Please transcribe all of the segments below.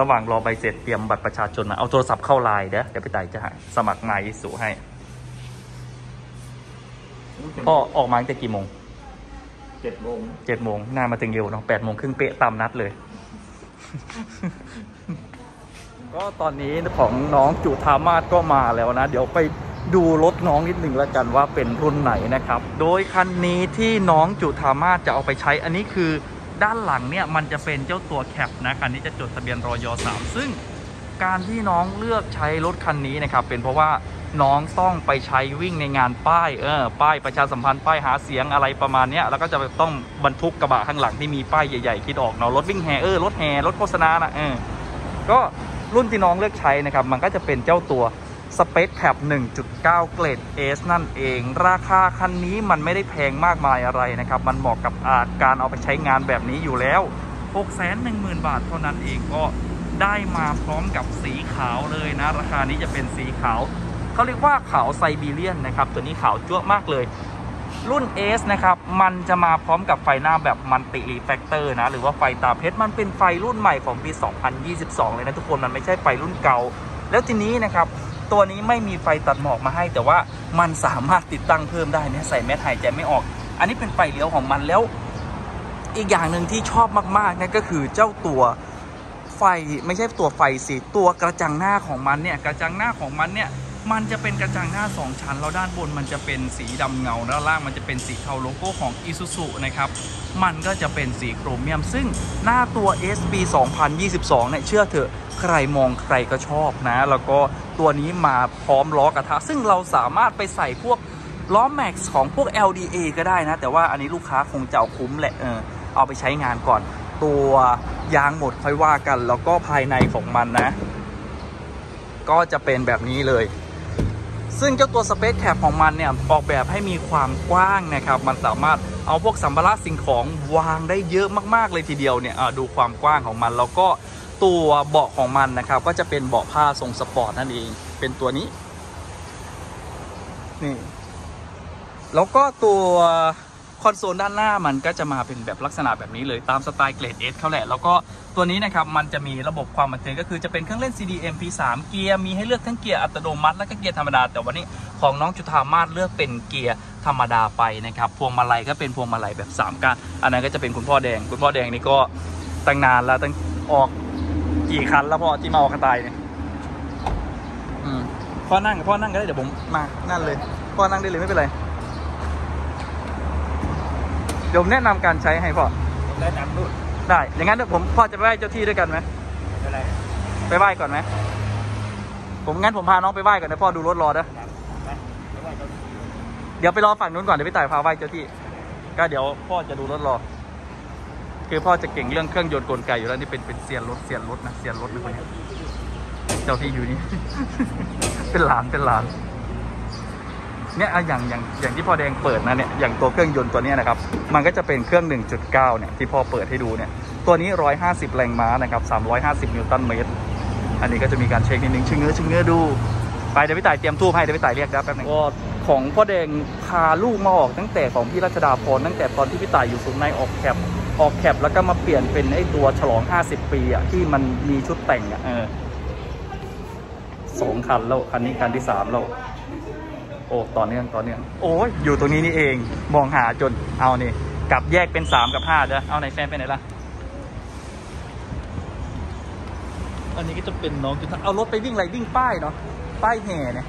ระหว่างรอใบเสร็จเตรียมบัตรประชาชนมาเอาโทรศัพท์เข้าไลน์เด้อเดี๋ยวพี่ต่ายจะสมัครงานอิสุให้พ่อออกมาตั้งแต่กี่โมงเจ็ดโมงเจ็ดโมงหน้ามาถึงเร็วเนาะแปดโมงครึ่งเป๊ะตามนัดเลย ก็ตอนนี้ของน้องจุธามาศก็มาแล้วนะ เดี๋ยวไปดูรถน้องนิดหนึ่งแล้วกันว่าเป็นรุ่นไหนนะครับ โดยคันนี้ที่น้องจุธามาศจะเอาไปใช้อันนี้คือ ด้านหลังเนี่ยมันจะเป็นเจ้าตัวแคปนะคันนี้จะจดทะเบียนรอยสามซึ่งการที่น้องเลือกใช้รถคันนี้นะครับเป็นเพราะว่าน้องต้องไปใช้วิ่งในงานป้ายเออป้ายประชาสัมพันธ์ป้ายหาเสียงอะไรประมาณนี้แล้วก็จะต้องบรรทุกกระบะข้างหลังที่มีป้ายใหญ่ๆคิดออกเนาะรถวิ่งแห่เออรถแห่รถโฆษณานะเออก็รุ่นที่น้องเลือกใช้นะครับมันก็จะเป็นเจ้าตัว Space Cap 1.9 เกรด S นั่นเอง ราคาคันนี้มันไม่ได้แพงมากมายอะไรนะครับ มันเหมาะกับอาการเอาไปใช้งานแบบนี้อยู่แล้ว 610,000 บาทเท่านั้นเองก็ได้มาพร้อมกับสีขาวเลยนะ ราคานี้จะเป็นสีขาวเขาเรียกว่าขาว Siberian นะครับ ตัวนี้ขาวจั๊วะมากเลย รุ่น S นะครับ มันจะมาพร้อมกับไฟหน้าแบบ multi reflector นะ หรือว่าไฟตาเพชรมันเป็นไฟรุ่นใหม่ของปี 2022 เลยนะทุกคนมันไม่ใช่ไฟรุ่นเก่า แล้วทีนี้นะครับ ตัวนี้ไม่มีไฟตัดหมอกมาให้ แต่ว่ามันสามารถติดตั้งเพิ่มได้เนี่ยใส่แมสหายใจไม่ออก อันนี้เป็นไฟเลี้ยวของมันแล้ว อีกอย่างหนึ่งที่ชอบมากๆนี่ก็คือเจ้าตัวไฟไม่ใช่ตัวไฟสิตัวกระจังหน้าของมันเนี่ยกระจังหน้าของมันเนี่ย มันจะเป็นกระจังหน้า 2 ชั้น แล้วด้านบนมันจะเป็นสีดำเงา ด้านล่างมันจะเป็นสีเทาโลโก้ของ Isuzu นะครับ มันก็จะเป็นสีโครเมียม ซึ่งหน้าตัว SB 2022 เนี่ย เชื่อเถอะ ใครมองใครก็ชอบนะ แล้วก็ตัวนี้มาพร้อมล้อกระทะ ซึ่งเราสามารถไปใส่พวกล้อแม็กซ์ของพวก LDA ก็ได้นะ แต่ว่าอันนี้ลูกค้าคงจะเอาคุ้มแหละ เออ เอาไปใช้งานก่อน ตัวยางหมดค่อยว่ากัน แล้วก็ภายในของมันนะ ก็จะเป็นแบบนี้เลย ซึ่งเจ้าตัวสเปซแคปของมันเนี่ยออกแบบให้มีความกว้างนะครับ มันสามารถเอาพวกสัมภาระสิ่งของวางได้เยอะมากๆเลยทีเดียวเนี่ยดูความกว้างของมัน แล้วก็ตัวเบาะของมันนะครับก็จะเป็นเบาะผ้าทรงสปอร์ตนั่นเอง เป็นตัวนี้นี่แล้วก็ตัว คอนโซลด้านหน้ามันก็จะมาเป็นแบบลักษณะแบบนี้เลยตามสไตล์เกรด S เขาแหละ แล้วก็ตัวนี้นะครับมันจะมีระบบความบันเทิงก็คือจะเป็นเครื่องเล่น CD MP3 เกียร์มีให้เลือกทั้งเกียร์อัตโนมัติและก็เกียร์ธรรมดา แต่วันนี้ของน้องจุธามาศเลือกเป็นเกียร์ธรรมดาไปนะครับพวงมาลัยก็เป็นพวงมาลัยแบบ3ก้านอันนั้นก็จะเป็นคุณพ่อแดงคุณพ่อแดงนี่ก็ตั้งนานแล้วตั้งออกกี่คันแล้วพ่อที่มาออกกระต่ายเนี่ยพ่อนั่งพ่อนั่งก็ได้เดี๋ยวผมมานั่นเลย พ่อนั่งได้เลยไม่เป็นไร เดี๋ยวผมแนะนำการใช้ให้พ่อได้นำนู่นได้ อย่างนั้นเดี๋ยวผมพ่อจะไปไหว้เจ้าที่ด้วยกันไหม ไม่เป็นไรไปไหว้ก่อนไหม ผมงั้นผมพาน้องไปไหว้ก่อนนะพ่อดูรถรอนะไปไม่ว่าจะเดี๋ยวไปรอฝั่งนู้นก่อนเดี๋ยวพี่ต่ายพาไหว้เจ้าที่ ก็เดี๋ยวพ่อจะดูรถรอ คือพ่อจะเก่งเรื่องเครื่องยนต์กลไกอยู่แล้วนี่เป็นเป็นเซียนรถเซียนรถนะเซียนรถนะคนนี้เจ้าที่อยู่นี่ เป็นหลานเป็นหลาน เนี่ยอย่างอย่างอย่างที่พ่อแดงเปิดนะเนี่ยอย่างตัวเครื่องยนต์ตัวนี้นะครับมันก็จะเป็นเครื่อง 1.9 เนี่ยที่พ่อเปิดให้ดูเนี่ยตัวนี้ 150 แรงม้านะครับ350 นิวตันเมตร อันนี้ก็จะมีการเช็คนิดนึงชึงเงื้อชึงเงื้อดูไปเดี๋ยวพี่ต่ายเตรียมทูบให้เดี๋ยวพี่ต่ายเรียกนะแป๊บนึงก็ของพ่อแดงพาลูกมาออกตั้งแต่ของพี่รัชดาพรตั้งแต่ตอนที่พี่ต่ายอยู่ศูนย์ในออกแคปออกแคปแล้วก็มาเปลี่ยนเป็นไอ้ตัวฉลอง 50 ปีอะที่มันมีชุดแต่งอะเออสองคันแล้วคันนี้คันที่สามแล้ว โอ้ต่อเนื่องต่อเนื่องโอ้ยอยู่ตรงนี้นี่เองมองหาจนเอานี่กลับแยกเป็นสามกับห้าเด้อเอาไหนแฟนไปไหนล่ะอันนี้ก็จะเป็นน้องจุดเอารถไปวิ่งอะไรวิ่งป้ายเนาะป้ายแห่เนี่ย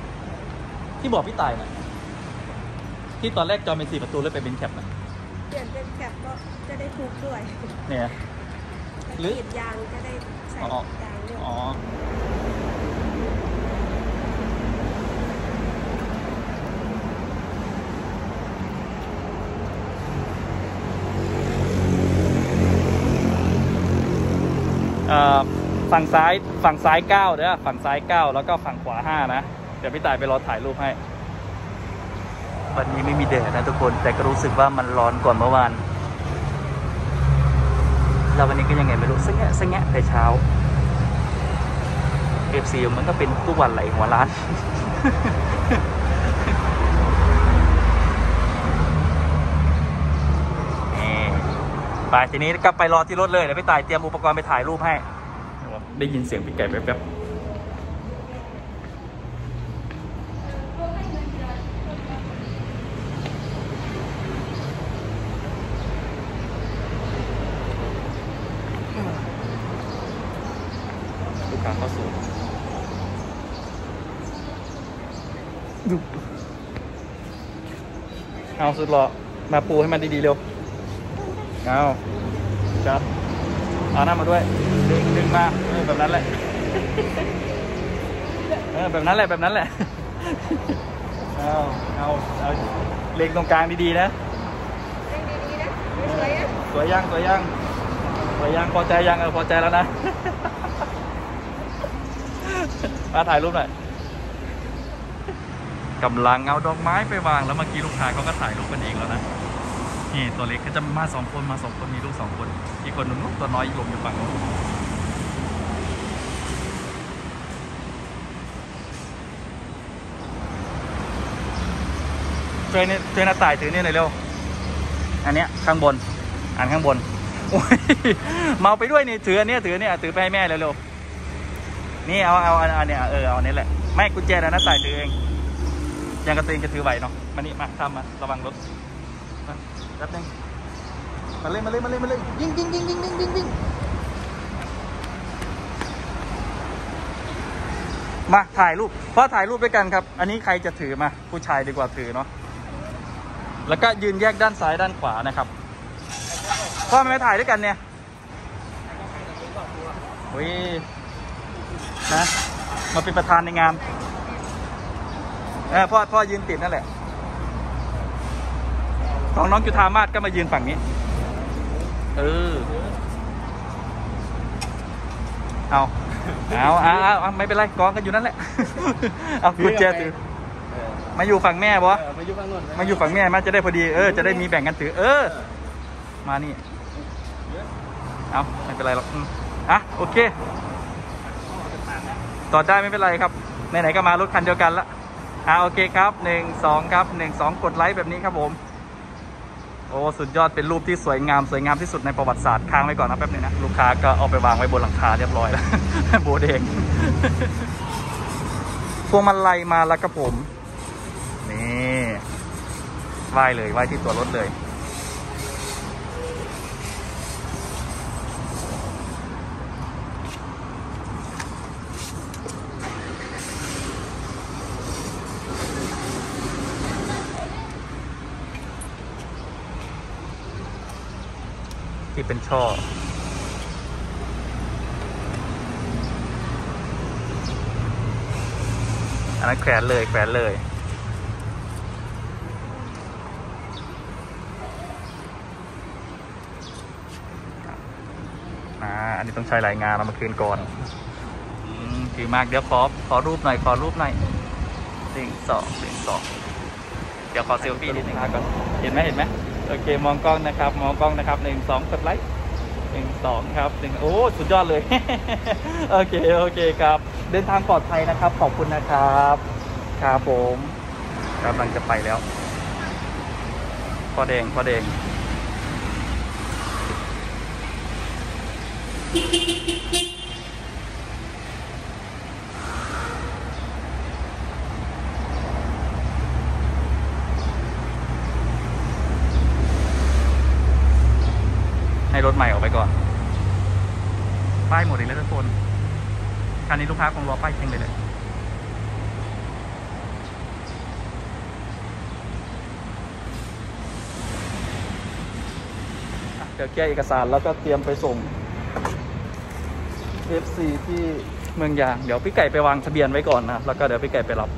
ที่บอกพี่ตายน่ะที่ตอนแรกจอเป็นสี่ประตูแล้วไปเป็นแคปน่ะเปลี่ยนเป็นแคปก็จะได้ถูกด้วยเนี่ยหรือกรีดยางจะได้ใส่อ๋อยางด้วยอ๋อเอ่อ ฝั่งซ้ายฝั่งซ้ายเก้าเด้อฝั่งซ้ายเก้าแล้วก็ฝั่งขวาห้านะ เดี๋ยวพี่ต่ายไปรอถ่ายรูปให้ วันนี้ไม่มีแดดนะทุกคนแต่ก็รู้สึกว่ามันร้อนกว่าเมื่อวานแล้ววันนี้ก็ยังไงไม่รู้สังแงะสังแงะแต่เช้าเอฟซีมันก็เป็นทุกวันไหลหัวร้านไปทีนี้ก็ไปรอที่รถเลยเดี๋ยวไปต่ายเตรียมอุปกรณ์ไปถ่ายรูปให้ ได้ยินเสียงพี่ไก่แป๊บๆลูกค้าเข้าสู่ดูเอาสุดหล่อมาปูให้มันดีๆเร็ว เอาจัด เอาหน้ามาด้วย ดึงดึงมาเออแบบนั้นแหละ เออแบบนั้นแหละแบบนั้นแหละ เอาเอาเอาเล็งตรงกลางดีๆนะเล่นดีๆนะสวยๆอะสวยยังสวยยังสวยยังพอใจยังเออพอใจแล้วนะ มาถ่ายรูปหน่อยกำลังเอาดอกไม้ไปวางแล้วเมื่อกี้ลูกค้าเขาก็ถ่ายรูปกันเองแล้วนะ นี่ตัวเล็กก็จะมาสองคนมาสองคนมีลูกสองคน อีกคนหนึงตัวน้อยหลบอยู่ฝั่งโน้นช่วยนี่ช่วยน้าต่ายถือนี่หน่อยเร็ว อันเนี้ยข้างบน อันข้างบนโอ้ยเมาไปด้วยนี่ถืออันเนี้ยถือเนี่ยถือไปให้แม่เร็วๆนี่เอาเอาเอาอันเนี้ยเออเอาอันนี้แหละไม่กุญแจนะน้าต่ายถือเองยังกระตือจะถือไหวเนาะมานี่มาทำมาระวังรถ แป๊บนึงมาเลยมาเลยมาเลยมาเลยยิงยิงยิงยิงยิงยิงยิงมาถ่ายรูปเพราะถ่ายรูปด้วยกันครับ อันนี้ใครจะถือมา ผู้ชายดีกว่าถือเนาะแล้วก็ยืนแยกด้านซ้ายด้านขวานะครับพ่อไม่ถ่ายด้วยกันเนี่ยวินะมาเป็นประธานในงานเออพ่อพ่อยืนติดนั่นแหละ ของน้องจุธามาศก็มายืนฝั่งนี้ เออเอาเอาเอาเอาเอาไม่เป็นไรกองกันอยู่นั่นแหละ เอากุญแจถือเออมาอยู่ฝั่งแม่บอเออมาอยู่ฝั่งโน้นมาอยู่ฝั่งแม่มันจะได้พอดี เออ จะได้มีแบ่งกันถือ เออ มานี่ เอาไม่เป็นไรหรอกอืมอะโอเค ต่อได้ไม่เป็นไรครับ ไหนๆก็มารถคันเดียวกันละอะโอเคครับหนึ่งสองครับหนึ่งสองกดไลค์แบบนี้ครับผม โอ้สุดยอดเป็นรูปที่สวยงามสวยงามที่สุดในประวัติศาสตร์ค้างไว้ก่อนนะแป๊บนึงนะ ลูกค้าก็เอาไปวางไว้บนหลังคาเรียบร้อยแล้วโบเดงพวงมาลัยมาแล้วครับผม นี่ไหว้เลยไหว้ที่ตัวรถเลย ที่เป็นช่อ อันนั้นแขวนเลยแขวนเลย อ่า อันนี้ต้องใช้หลายงานเอามาคืนก่อนอืมดีมากเดี๋ยวขอขอรูปหน่อยขอรูปหน่อยหนึ่งสองหนึ่งสองเดี๋ยวขอเซลฟี่นิดนึงก่อนเห็นไหมเห็นไหม โอเคมองกล้องนะครับมองกล้องนะครับหนึ่งสองกดไลค์หนึ่งสองครับหนึ่งโอ้สุดยอดเลย โอเคโอเคครับ เดินทางปลอดภัยนะครับ ขอบคุณนะครับครับผมกำลังจะไปแล้วพอแดงพอแดง ให้รถใหม่ออกไปก่อน ป้ายหมดอีกแล้วทุกคนคันนี้ลูกค้าคงรอป้ายเช็งเลยเลยเดี๋ยวแก้เอกสารแล้วก็เตรียมไปส่ง FC ที่เมืองยาง เดี๋ยวพี่ไก่ไปวางทะเบียนไว้ก่อนนะ แล้วก็เดี๋ยวพี่ไก่ไปรับ